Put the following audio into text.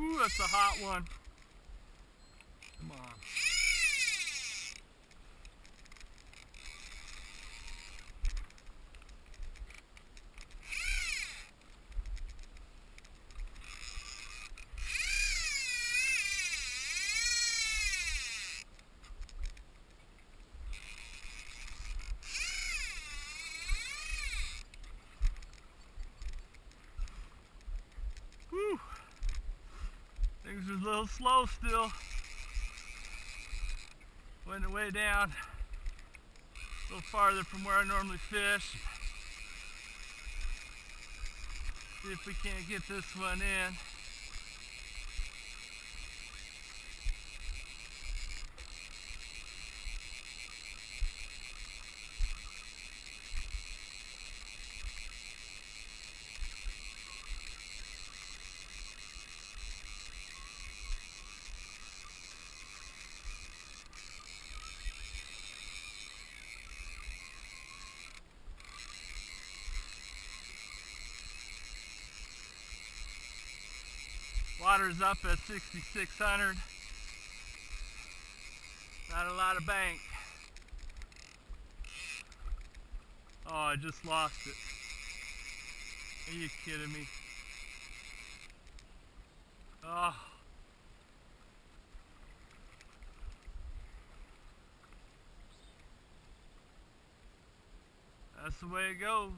Ooh, that's a hot one. Come on. Things are a little slow still. Went the way down. A little farther from where I normally fish. See if we can't get this one in. Water's up at 6,600. Not a lot of bank. Oh, I just lost it. Are you kidding me? Oh. That's the way it goes.